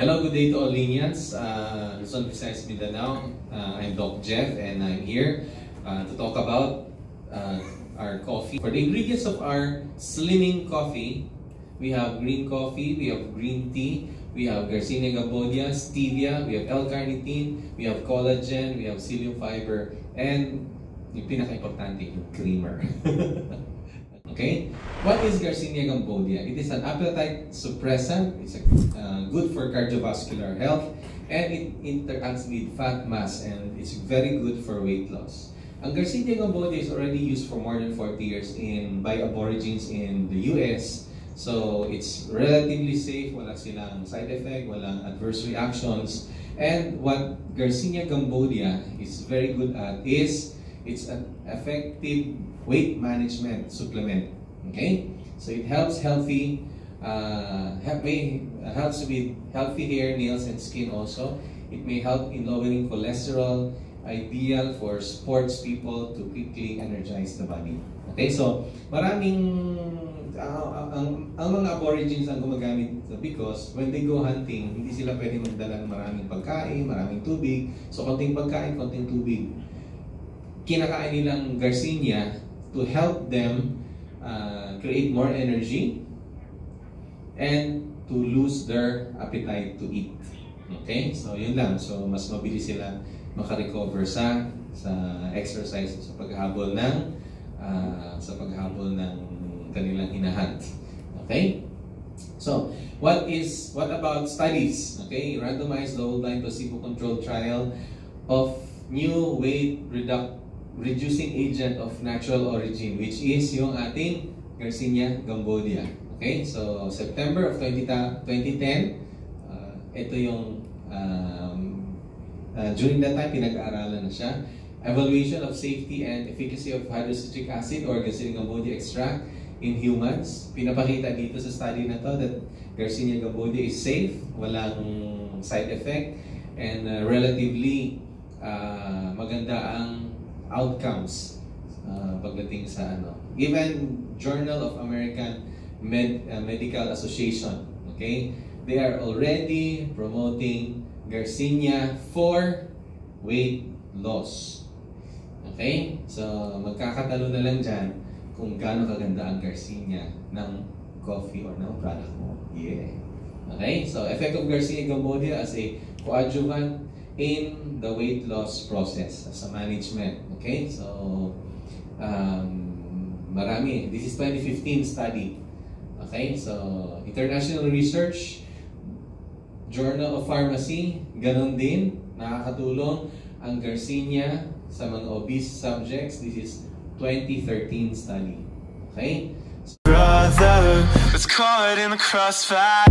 Hello, good day to all Linians. Uh, Luzon, Visayas, Mindanao. Uh, I'm Doc Jeff and I'm here uh, to talk about uh, our coffee. For the ingredients of our slimming coffee, we have green coffee, we have green tea, we have Garcinia Gambodia, stevia, we have L-carnitine, we have collagen, we have psyllium fiber, and yung pinaka-importante, yung creamer. Okay? What is Garcinia Gambodia? It is an appetite suppressant. It's a, uh, good for cardiovascular health and it interacts with fat mass and it's very good for weight loss. Ang Garcinia Gambodia is already used for more than 40 years in by aborigines in the US. So it's relatively safe, wala silang side effect, walang adverse reactions. And what Garcinia Gambodia is very good at is it's an effective weight management supplement. Okay? So it helps healthy, uh, help, may, helps with healthy hair, nails, and skin also. It may help in lowering cholesterol, ideal for sports people to quickly energize the body. Okay, so maraming uh, ang, ang mga aborigines ang gumagamit because when they go hunting, hindi sila pwede magdala ng maraming pagkain, maraming tubig. So, konting pagkain, konting tubig. Kinakain nilang Garcinia to help them uh, create more energy and to lose their appetite to eat. Okay? So, yun lang. So, mas mabilis sila makarecover sa sa exercise sa paghabol ng uh, sa paghabol ng kanilang hinahunt. Okay? So, what is what about studies? Okay, randomized double-blind placebo-controlled trial of new weight reduction reducing agent of natural origin which is yung ating Garcinia gambodia. Okay? So, September of 20, 2010, uh, ito yung um, uh, during that time, pinag-aaralan na siya. Evaluation of safety and efficacy of hydrocitric acid or Garcinia gambodia extract in humans. Pinapakita dito sa study na to that Garcinia gambodia is safe, walang side effect, and uh, relatively uh, maganda ang outcomes uh, pagdating sa ano. Given Journal of American Med uh, Medical Association, okay? They are already promoting Garcinia for weight loss. Okay? So, magkakatalo na lang dyan kung gaano kaganda ang Garcinia ng coffee or ng product mo. Yeah. Okay? So, effect of Garcinia Gambodia as a coadjuvant in the weight loss process as a management. Okay? So, um, marami. This is 2015 study. Okay? So, international research, Journal of Pharmacy, ganun din, nakakatulong ang Garcinia sa mga obese subjects. This is 2013 study. Okay? Brother, was caught in the crossfire.